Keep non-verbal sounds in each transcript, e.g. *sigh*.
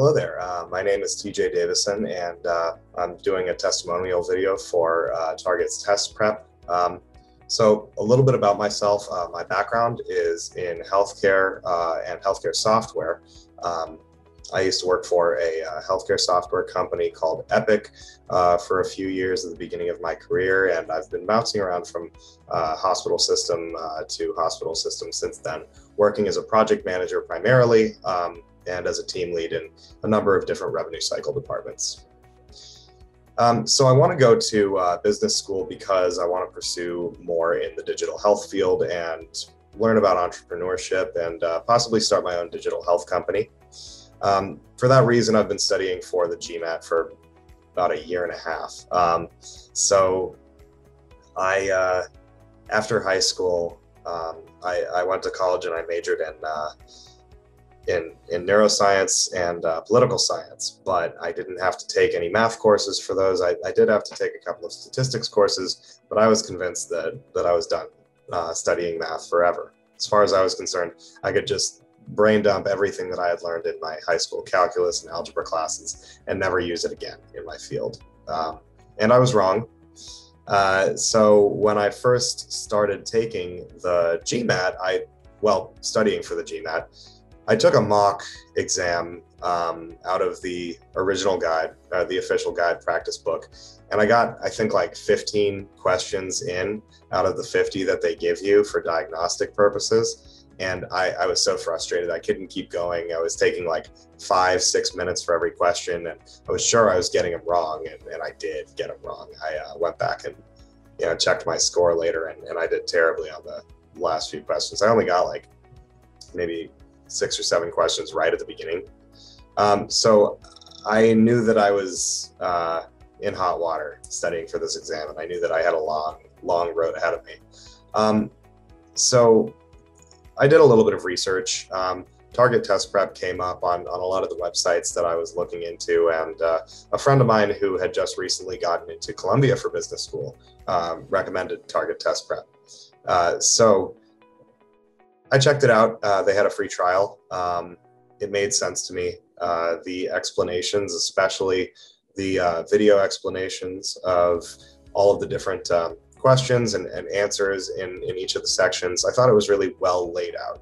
Hello there. Uh, my name is TJ Davison, and uh, I'm doing a testimonial video for uh, Target's test prep. Um, so, a little bit about myself. Uh, my background is in healthcare uh, and healthcare software. Um, I used to work for a uh, healthcare software company called Epic for a few years at the beginning of my career, and I've been bouncing around from hospital system to hospital system since then, working as a project manager primarily. Um, and as a team lead in a number of different revenue cycle departments. Um, so I want to go to uh, business school because I want to pursue more in the digital health field and learn about entrepreneurship and uh, possibly start my own digital health company. Um, for that reason, I've been studying for the GMAT for about a year and a half. Um, so I, uh, after high school, um, I, I, went to college and I majored in uh, in, in neuroscience and uh, political science, but I didn't have to take any math courses for those. I, I, did have to take a couple of statistics courses, but I was convinced that, that I was done uh, studying math forever. As far as I was concerned, I could just brain dump everything that I had learned in my high school calculus and algebra classes and never use it again in my field. Um, and I was wrong. Uh, so when I first started taking the GMAT, I, well, studying for the GMAT, I took a mock exam um, out of the original guide, uh, the official guide practice book, and I got, I think, like 15 questions in out of the 50 that they give you for diagnostic purposes. And I, I was so frustrated. I couldn't keep going. I was taking like five, six minutes for every question, and I was sure I was getting them wrong, and, and I did get them wrong. I uh, went back and you know checked my score later, and, and I did terribly on the last few questions. I only got like maybe six or seven questions right at the beginning. Um, so I knew that I was uh, in hot water studying for this exam, and I knew that I had a long, long road ahead of me. Um, so I did a little bit of research. Um, Target Test Prep came up on, on a lot of the websites that I was looking into, and uh, a friend of mine who had just recently gotten into Columbia for Business School um, recommended Target Test Prep. Uh, so I checked it out. Uh, they had a free trial. Um, it made sense to me. Uh, the explanations, especially the uh, video explanations of all of the different um, questions and, and, answers in, in each of the sections, I thought it was really well laid out.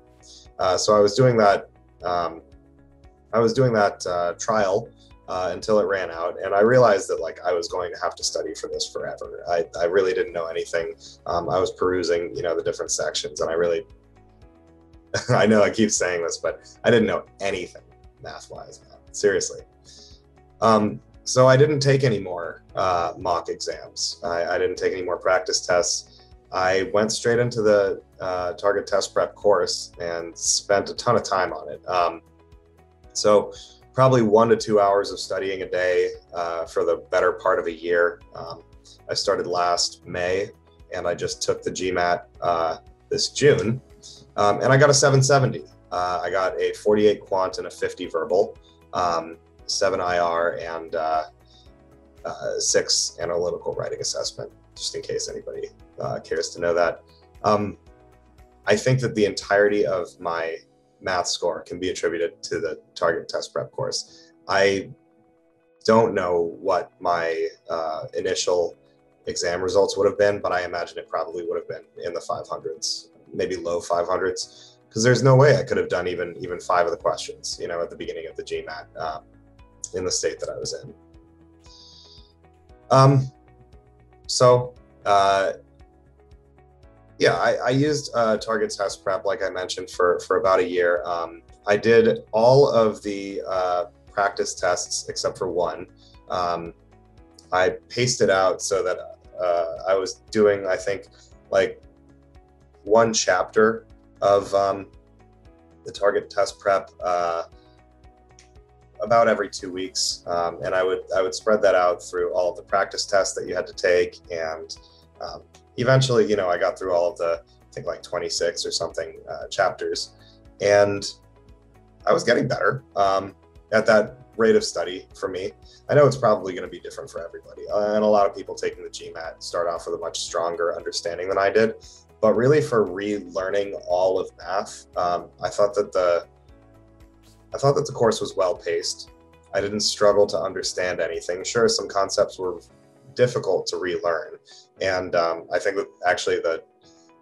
Uh, so I was doing that. Um, I was doing that uh, trial uh, until it ran out, and I realized that like I was going to have to study for this forever. I, I really didn't know anything. Um, I was perusing, you know, the different sections, and I really *laughs* I know I keep saying this, but I didn't know anything math wise, seriously. Um, so I didn't take any more uh, mock exams. I, I, didn't take any more practice tests. I went straight into the uh, target test prep course and spent a ton of time on it. Um, so probably one to two hours of studying a day uh, for the better part of a year. Um, I started last May and I just took the GMAT uh, this June. Um, and I got a 770. Uh, I got a 48 quant and a 50 verbal, um, 7 IR, and uh, uh, 6 analytical writing assessment, just in case anybody uh, cares to know that. Um, I think that the entirety of my math score can be attributed to the target test prep course. I don't know what my uh, initial exam results would have been, but I imagine it probably would have been in the 500s maybe low 500s because there's no way I could have done even even five of the questions, you know, at the beginning of the GMAT um, in the state that I was in. Um, so uh, yeah, I, I used uh, Target Test Prep, like I mentioned, for for about a year. Um, I did all of the uh, practice tests except for one. Um, I pasted out so that uh, I was doing, I think, like one chapter of um, the target test prep uh, about every two weeks, um, and I would I would spread that out through all of the practice tests that you had to take, and um, eventually, you know, I got through all of the I think like 26 or something uh, chapters, and I was getting better um, at that rate of study for me. I know it's probably going to be different for everybody, and a lot of people taking the GMAT start off with a much stronger understanding than I did. But really, for relearning all of math, um, I thought that the I thought that the course was well paced. I didn't struggle to understand anything. Sure, some concepts were difficult to relearn, and um, I think that actually the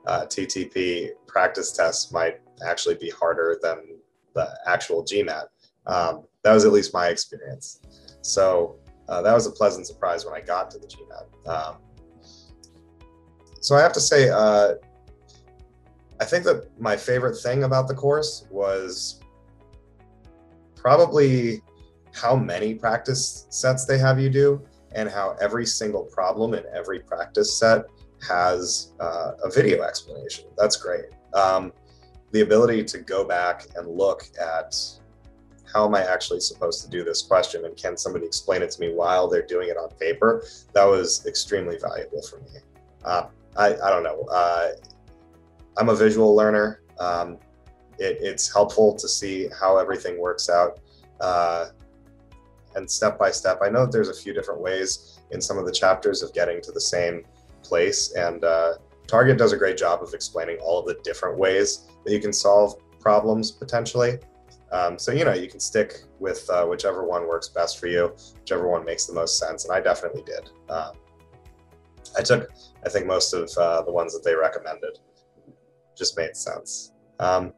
uh, TTP practice tests might actually be harder than the actual GMAT. Um, that was at least my experience. So uh, that was a pleasant surprise when I got to the GMAT. Um, so I have to say, uh, I think that my favorite thing about the course was probably how many practice sets they have you do and how every single problem in every practice set has uh, a video explanation. That's great. Um, the ability to go back and look at how am I actually supposed to do this question and can somebody explain it to me while they're doing it on paper? That was extremely valuable for me. Uh, I, I don't know. Uh, I'm a visual learner. Um, it, it's helpful to see how everything works out. Uh, and step by step, I know that there's a few different ways in some of the chapters of getting to the same place. And uh, Target does a great job of explaining all of the different ways that you can solve problems potentially. Um, so, you know, you can stick with uh, whichever one works best for you, whichever one makes the most sense. And I definitely did. Um, I took, I think, most of uh, the ones that they recommended. Just made sense. Um,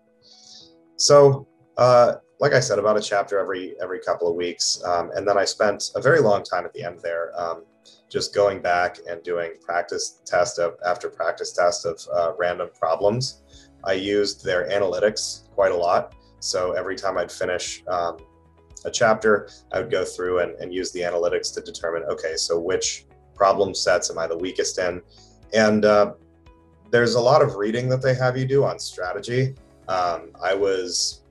so, uh, like I said, about a chapter every every couple of weeks, um, and then I spent a very long time at the end there, um, just going back and doing practice test of after practice test of uh, random problems. I used their analytics quite a lot. So every time I'd finish um, a chapter, I would go through and, and use the analytics to determine, okay, so which problem sets am I the weakest in? And uh, there's a lot of reading that they have you do on strategy. Um, I was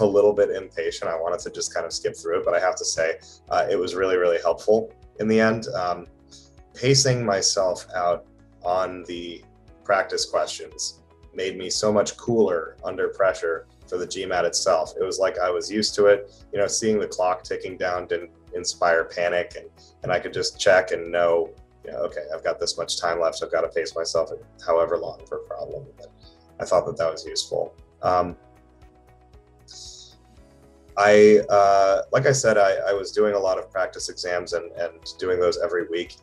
a little bit impatient. I wanted to just kind of skip through it, but I have to say uh, it was really, really helpful in the end. Um, pacing myself out on the practice questions made me so much cooler under pressure for the GMAT itself. It was like I was used to it. You know, seeing the clock ticking down didn't inspire panic and, and I could just check and know, you know, okay, I've got this much time left. So I've got to pace myself however long per problem. But I thought that that was useful. Um, I, uh, like I said, I, I, was doing a lot of practice exams and, and doing those every week.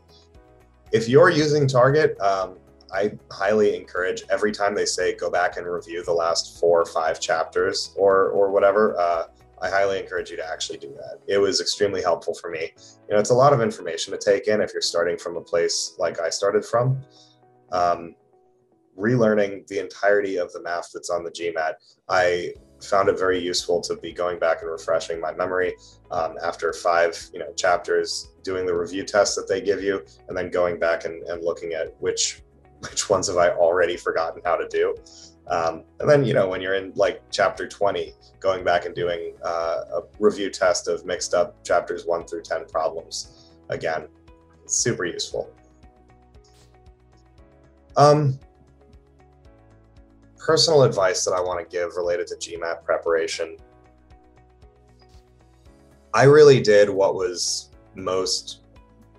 If you're using Target, um, I highly encourage every time they say go back and review the last four or five chapters or or whatever. Uh, I highly encourage you to actually do that. It was extremely helpful for me. You know, it's a lot of information to take in if you're starting from a place like I started from. Um, relearning the entirety of the math that's on the GMAT, I found it very useful to be going back and refreshing my memory um, after five, you know, chapters, doing the review tests that they give you, and then going back and, and looking at which *laughs* which ones have I already forgotten how to do. Um, and then, you know, when you're in like chapter 20, going back and doing uh, a review test of mixed up chapters one through 10 problems, again, super useful. Um, personal advice that I want to give related to GMAT preparation. I really did what was most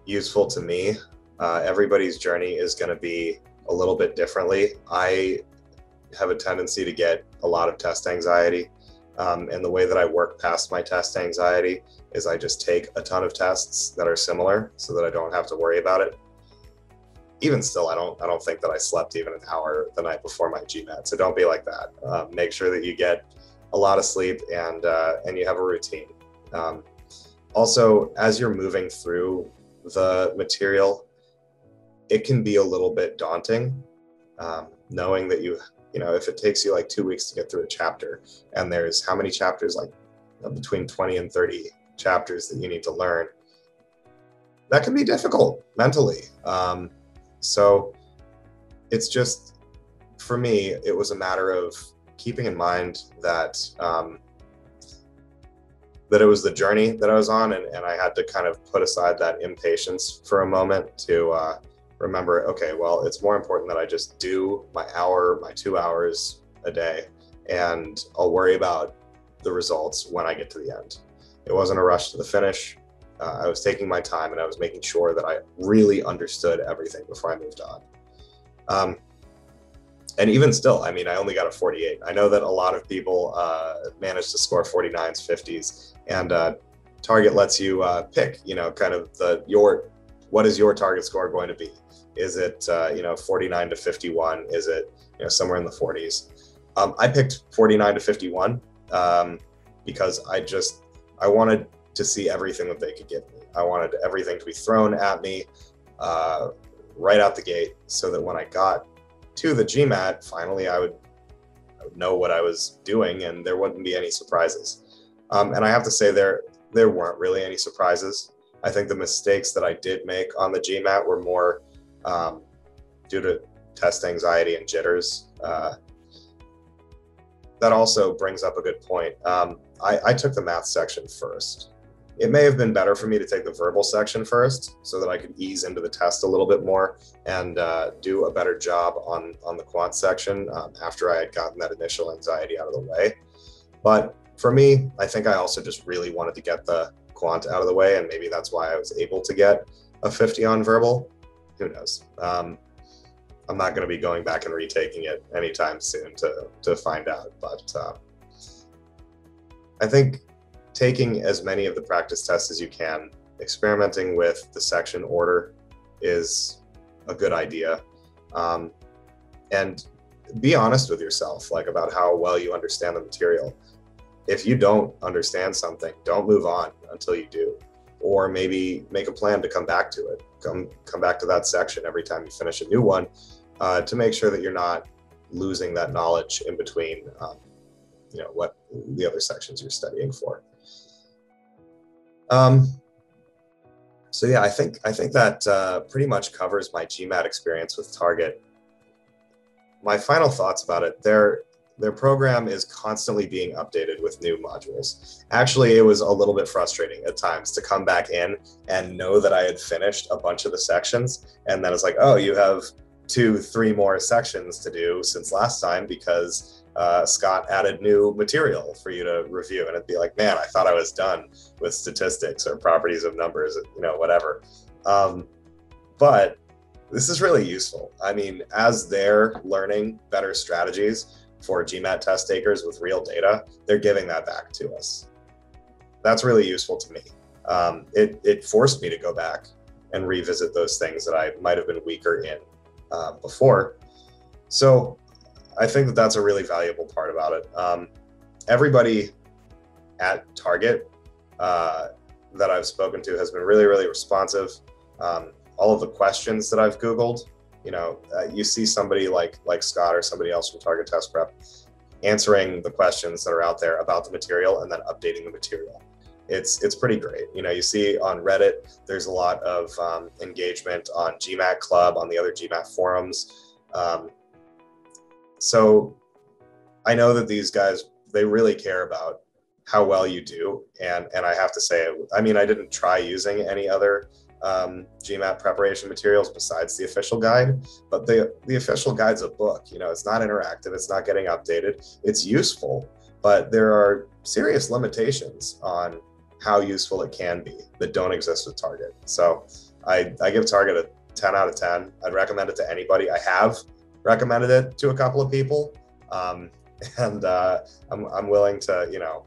useful to me. Uh, everybody's journey is going to be a little bit differently. I have a tendency to get a lot of test anxiety. Um, and the way that I work past my test anxiety is I just take a ton of tests that are similar so that I don't have to worry about it. Even still, I don't I don't think that I slept even an hour the night before my GMAT. So don't be like that. Um, make sure that you get a lot of sleep and uh, and you have a routine. Um, also, as you're moving through the material, it can be a little bit daunting, um, knowing that you you know, if it takes you like two weeks to get through a chapter and there's how many chapters, like between 20 and 30 chapters that you need to learn, that can be difficult mentally. Um, so it's just, for me, it was a matter of keeping in mind that um, that it was the journey that I was on, and, and I had to kind of put aside that impatience for a moment to uh, remember, okay, well, it's more important that I just do my hour, my two hours a day, and I'll worry about the results when I get to the end. It wasn't a rush to the finish. Uh, I was taking my time and I was making sure that I really understood everything before I moved on. Um, and even still, I mean, I only got a 48. I know that a lot of people uh, managed to score 49s, 50s, and uh, Target lets you uh, pick, you know, kind of the your what is your target score going to be? Is it uh, you know 49 to 51? Is it you know somewhere in the 40s? Um, I picked 49 to 51 um, because I just I wanted to see everything that they could give me. I wanted everything to be thrown at me uh, right out the gate, so that when I got to the GMAT, finally I would, I would know what I was doing, and there wouldn't be any surprises. Um, and I have to say there there weren't really any surprises. I think the mistakes that I did make on the GMAT were more um, due to test anxiety and jitters. Uh, that also brings up a good point. Um, I, I, took the math section first. It may have been better for me to take the verbal section first so that I could ease into the test a little bit more and uh, do a better job on, on the quant section um, after I had gotten that initial anxiety out of the way. But for me, I think I also just really wanted to get the quant out of the way, and maybe that's why I was able to get a 50 on verbal. Who knows? Um, I'm not going to be going back and retaking it anytime soon to to find out. But uh, I think taking as many of the practice tests as you can, experimenting with the section order is a good idea. Um, and be honest with yourself, like about how well you understand the material. If you don't understand something, don't move on until you do, or maybe make a plan to come back to it. Come come back to that section every time you finish a new one, uh, to make sure that you're not losing that knowledge in between, um, you know, what the other sections you're studying for. Um, so yeah, I think I think that uh, pretty much covers my GMAT experience with Target. My final thoughts about it: their their program is constantly being updated with new modules. Actually, it was a little bit frustrating at times to come back in and know that I had finished a bunch of the sections, and then it's like, oh, you have two, three more sections to do since last time because uh, Scott added new material for you to review. And it'd be like, man, I thought I was done with statistics or properties of numbers, you know, whatever. Um, but this is really useful. I mean, as they're learning better strategies for GMAT test takers with real data, they're giving that back to us. That's really useful to me. Um, it, it forced me to go back and revisit those things that I might have been weaker in uh, before. So I think that that's a really valuable part about it. Um, everybody at Target uh, that I've spoken to has been really, really responsive. Um, all of the questions that I've Googled, you know, uh, you see somebody like like Scott or somebody else from Target Test Prep answering the questions that are out there about the material and then updating the material it's it's pretty great. You know, you see on Reddit, there's a lot of um, engagement on GMAT Club, on the other GMAT forums. Um, so I know that these guys they really care about how well you do, and and I have to say, I mean, I didn't try using any other um, GMAT preparation materials besides the official guide, but the the official guide's a book. You know, it's not interactive, it's not getting updated. It's useful, but there are serious limitations on how useful it can be that don't exist with Target. So I, I give Target a 10 out of 10. I'd recommend it to anybody. I have recommended it to a couple of people. Um, *laughs* and uh, I'm, I'm willing to, you know,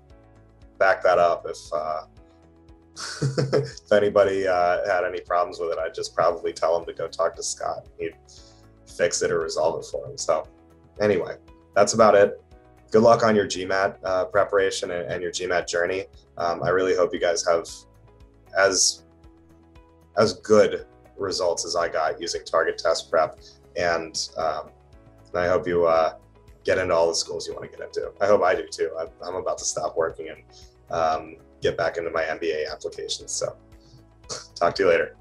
back that up if, uh, *laughs* if anybody uh, had any problems with it, I'd just probably tell them to go talk to Scott. He'd fix it or resolve it for them. So, anyway, that's about it good luck on your GMAT uh, preparation and, and, your GMAT journey. Um, I really hope you guys have as as good results as I got using Target Test Prep, and, um, I hope you uh, get into all the schools you want to get into. I hope I do too. I'm, I'm about to stop working and um, get back into my MBA applications. So, *laughs* talk to you later.